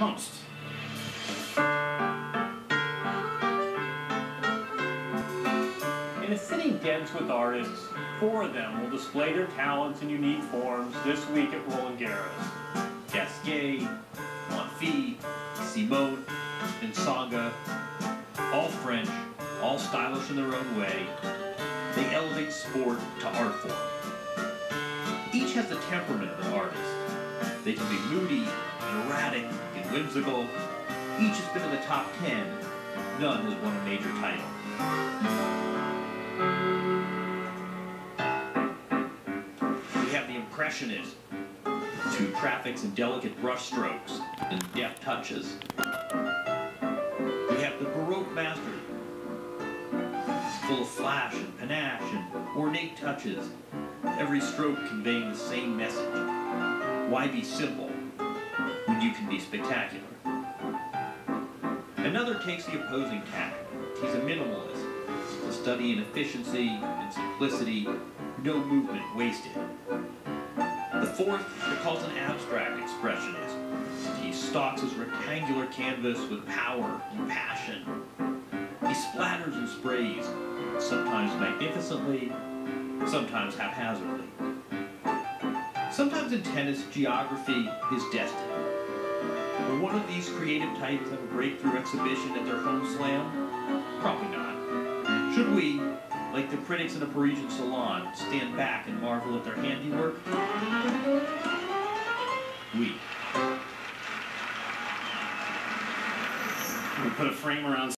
most. In a city dense with artists, four of them will display their talents in unique forms this week at Roland Garros. Gasquet, Monfils, Simon, and Tsonga, all French, all stylish in their own way, they elevate sport to art form. Each has the temperament of an artist. They can be moody erratic and whimsical. Each has been in the top 10. None has won a major title. We have the Impressionist, to traffics and delicate brushstrokes and deft touches. We have the Baroque master, full of flash and panache and ornate touches, every stroke conveying the same message. Why be simple when you can be spectacular? Another takes the opposing tack. He's a minimalist, a study in efficiency and simplicity, no movement wasted. The fourth recalls an abstract expressionist. He stalks his rectangular canvas with power and passion. He splatters and sprays, sometimes magnificently, sometimes haphazardly. Sometimes in tennis, geography is destiny. Will one of these creative types have a breakthrough exhibition at their home slam? Probably not. Should we, like the critics in a Parisian salon, stand back and marvel at their handiwork? We. We put a frame around